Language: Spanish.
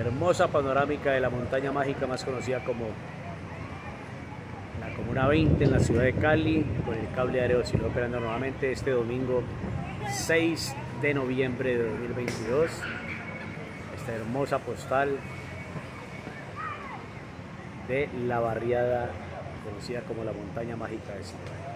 hermosa panorámica de la montaña mágica más conocida como la Comuna 20 en la ciudad de Cali, con el cable aéreo sigue operando nuevamente este domingo 6 de noviembre de 2022. Esta hermosa postal de la barriada conocida como la montaña mágica de Sinaloa.